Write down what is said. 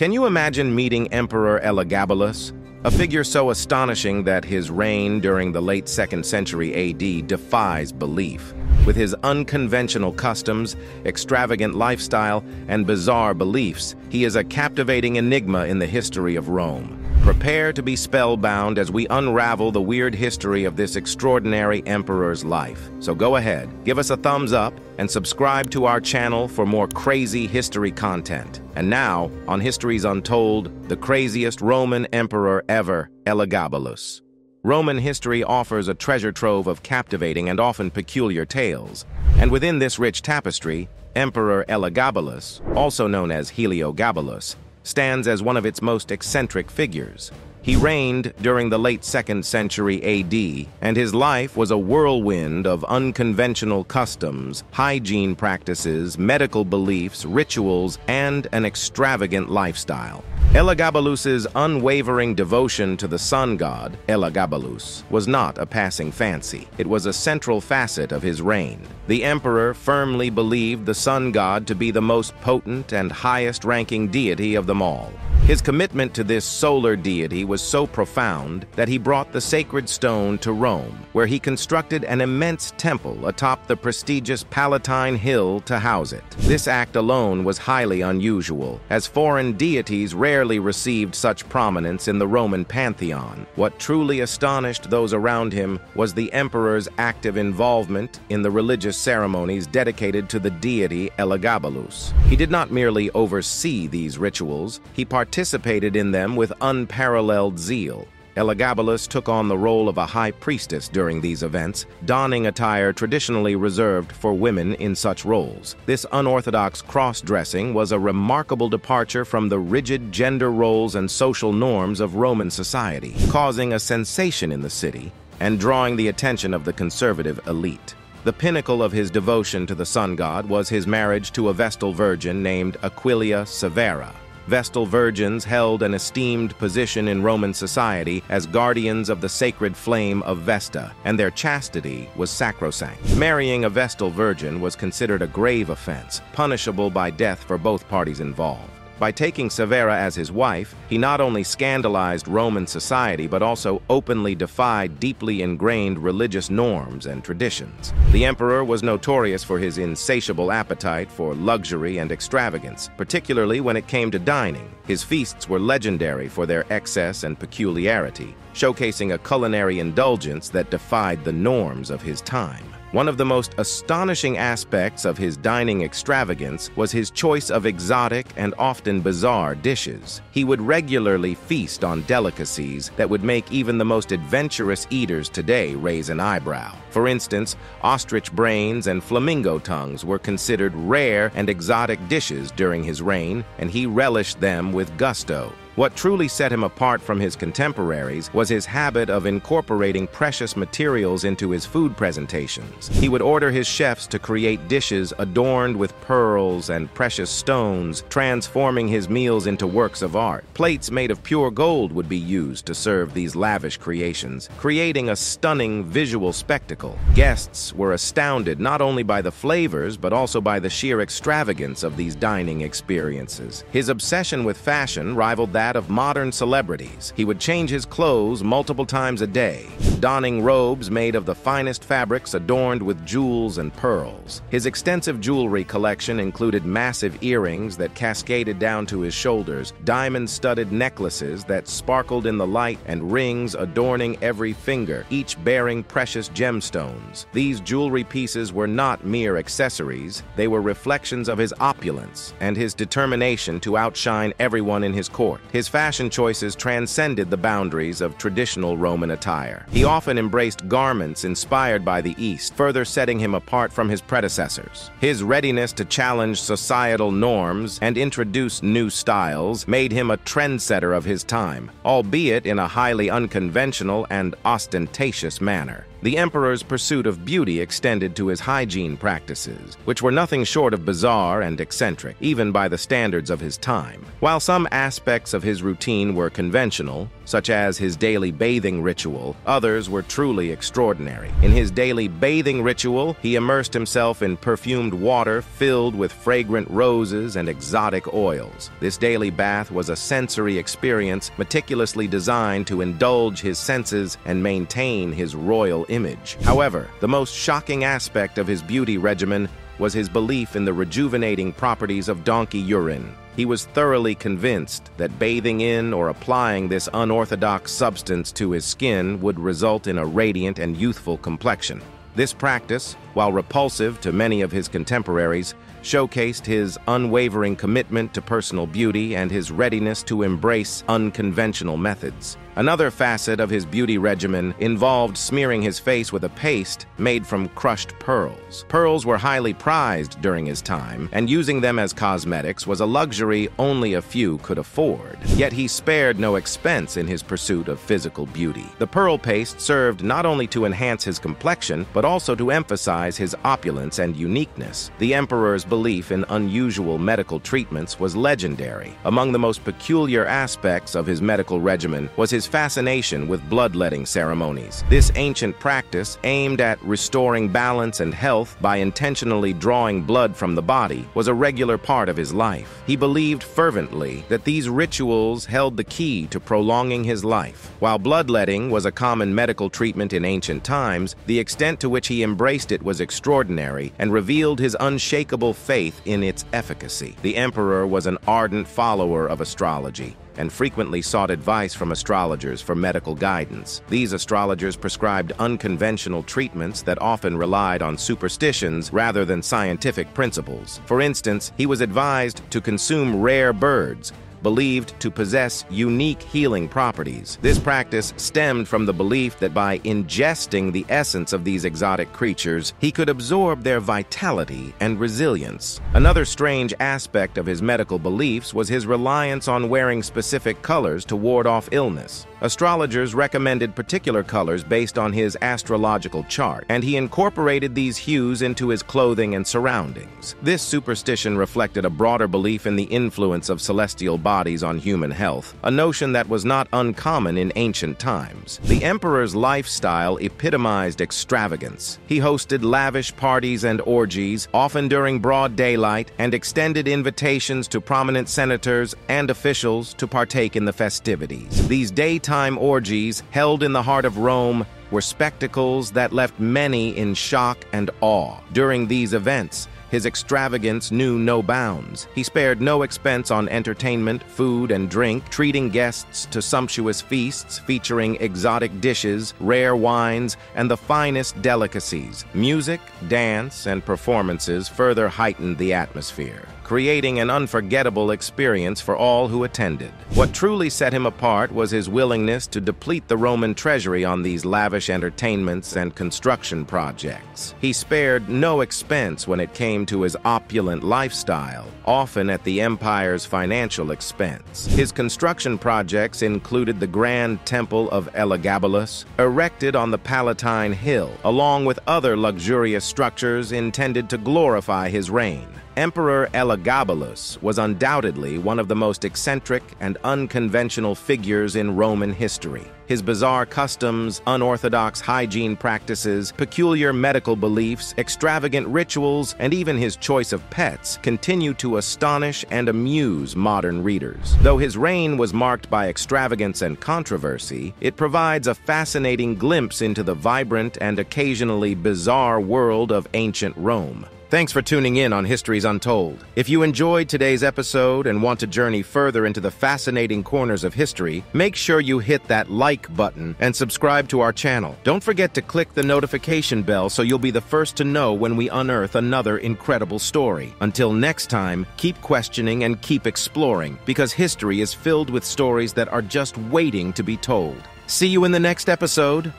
Can you imagine meeting Emperor Elagabalus? A figure so astonishing that his reign during the late 2nd century AD defies belief. With his unconventional customs, extravagant lifestyle, and bizarre beliefs, he is a captivating enigma in the history of Rome. Prepare to be spellbound as we unravel the weird history of this extraordinary emperor's life. So go ahead, give us a thumbs up, and subscribe to our channel for more crazy history content. And now, on Histories Untold, the craziest Roman emperor ever, Elagabalus. Roman history offers a treasure trove of captivating and often peculiar tales. And within this rich tapestry, Emperor Elagabalus, also known as Heliogabalus, stands as one of its most eccentric figures. He reigned during the late 2nd century AD, and his life was a whirlwind of unconventional customs, hygiene practices, medical beliefs, rituals, and an extravagant lifestyle. Elagabalus's unwavering devotion to the sun god, Elagabalus, was not a passing fancy. It was a central facet of his reign. The emperor firmly believed the sun god to be the most potent and highest-ranking deity of them all. His commitment to this solar deity was so profound that he brought the sacred stone to Rome, where he constructed an immense temple atop the prestigious Palatine Hill to house it. This act alone was highly unusual, as foreign deities rarely received such prominence in the Roman pantheon. What truly astonished those around him was the emperor's active involvement in the religious ceremonies dedicated to the deity Elagabalus. He did not merely oversee these rituals, he participated participated in them with unparalleled zeal. Elagabalus took on the role of a high priestess during these events, donning attire traditionally reserved for women in such roles. This unorthodox cross-dressing was a remarkable departure from the rigid gender roles and social norms of Roman society, causing a sensation in the city and drawing the attention of the conservative elite. The pinnacle of his devotion to the sun god was his marriage to a Vestal virgin named Aquilia Severa. Vestal virgins held an esteemed position in Roman society as guardians of the sacred flame of Vesta, and their chastity was sacrosanct. Marrying a Vestal virgin was considered a grave offense, punishable by death for both parties involved. By taking Severa as his wife, he not only scandalized Roman society but also openly defied deeply ingrained religious norms and traditions. The emperor was notorious for his insatiable appetite for luxury and extravagance, particularly when it came to dining. His feasts were legendary for their excess and peculiarity, showcasing a culinary indulgence that defied the norms of his time. One of the most astonishing aspects of his dining extravagance was his choice of exotic and often bizarre dishes. He would regularly feast on delicacies that would make even the most adventurous eaters today raise an eyebrow. For instance, ostrich brains and flamingo tongues were considered rare and exotic dishes during his reign, and he relished them with gusto. What truly set him apart from his contemporaries was his habit of incorporating precious materials into his food presentations. He would order his chefs to create dishes adorned with pearls and precious stones, transforming his meals into works of art. Plates made of pure gold would be used to serve these lavish creations, creating a stunning visual spectacle. Guests were astounded not only by the flavors, but also by the sheer extravagance of these dining experiences. His obsession with fashion rivaled that that of modern celebrities. He would change his clothes multiple times a day, donning robes made of the finest fabrics adorned with jewels and pearls. His extensive jewelry collection included massive earrings that cascaded down to his shoulders, diamond-studded necklaces that sparkled in the light, and rings adorning every finger, each bearing precious gemstones. These jewelry pieces were not mere accessories, they were reflections of his opulence and his determination to outshine everyone in his court. His fashion choices transcended the boundaries of traditional Roman attire. He often embraced garments inspired by the East, further setting him apart from his predecessors. His readiness to challenge societal norms and introduce new styles made him a trendsetter of his time, albeit in a highly unconventional and ostentatious manner. The emperor's pursuit of beauty extended to his hygiene practices, which were nothing short of bizarre and eccentric, even by the standards of his time. While some aspects of his routine were conventional, such as his daily bathing ritual, others were truly extraordinary. In his daily bathing ritual, he immersed himself in perfumed water filled with fragrant roses and exotic oils. This daily bath was a sensory experience meticulously designed to indulge his senses and maintain his royal image. However, the most shocking aspect of his beauty regimen was his belief in the rejuvenating properties of donkey urine. He was thoroughly convinced that bathing in or applying this unorthodox substance to his skin would result in a radiant and youthful complexion. This practice, while repulsive to many of his contemporaries, showcased his unwavering commitment to personal beauty and his readiness to embrace unconventional methods. Another facet of his beauty regimen involved smearing his face with a paste made from crushed pearls. Pearls were highly prized during his time, and using them as cosmetics was a luxury only a few could afford. Yet he spared no expense in his pursuit of physical beauty. The pearl paste served not only to enhance his complexion, but also to emphasize his opulence and uniqueness. The emperor's belief in unusual medical treatments was legendary. Among the most peculiar aspects of his medical regimen was his his fascination with bloodletting ceremonies. This ancient practice, aimed at restoring balance and health by intentionally drawing blood from the body, was a regular part of his life. He believed fervently that these rituals held the key to prolonging his life. While bloodletting was a common medical treatment in ancient times, the extent to which he embraced it was extraordinary and revealed his unshakable faith in its efficacy. The emperor was an ardent follower of astrology, and frequently sought advice from astrologers for medical guidance. These astrologers prescribed unconventional treatments that often relied on superstitions rather than scientific principles. For instance, he was advised to consume rare birds, believed to possess unique healing properties. This practice stemmed from the belief that by ingesting the essence of these exotic creatures, he could absorb their vitality and resilience. Another strange aspect of his medical beliefs was his reliance on wearing specific colors to ward off illness. Astrologers recommended particular colors based on his astrological chart, and he incorporated these hues into his clothing and surroundings. This superstition reflected a broader belief in the influence of celestial bodies on human health, a notion that was not uncommon in ancient times. The emperor's lifestyle epitomized extravagance. He hosted lavish parties and orgies, often during broad daylight, and extended invitations to prominent senators and officials to partake in the festivities. These daytime orgies held in the heart of Rome were spectacles that left many in shock and awe. During these events, his extravagance knew no bounds. He spared no expense on entertainment, food, and drink, treating guests to sumptuous feasts featuring exotic dishes, rare wines, and the finest delicacies. Music, dance, and performances further heightened the atmosphere creating an unforgettable experience for all who attended. What truly set him apart was his willingness to deplete the Roman treasury on these lavish entertainments and construction projects. He spared no expense when it came to his opulent lifestyle, often at the empire's financial expense. His construction projects included the Grand Temple of Elagabalus, erected on the Palatine Hill, along with other luxurious structures intended to glorify his reign. Emperor Elagabalus was undoubtedly one of the most eccentric and unconventional figures in Roman history. His bizarre customs, unorthodox hygiene practices, peculiar medical beliefs, extravagant rituals, and even his choice of pets continue to astonish and amuse modern readers. Though his reign was marked by extravagance and controversy, it provides a fascinating glimpse into the vibrant and occasionally bizarre world of ancient Rome. Thanks for tuning in on Histories Untold. If you enjoyed today's episode and want to journey further into the fascinating corners of history, make sure you hit that like button and subscribe to our channel. Don't forget to click the notification bell so you'll be the first to know when we unearth another incredible story. Until next time, keep questioning and keep exploring because history is filled with stories that are just waiting to be told. See you in the next episode.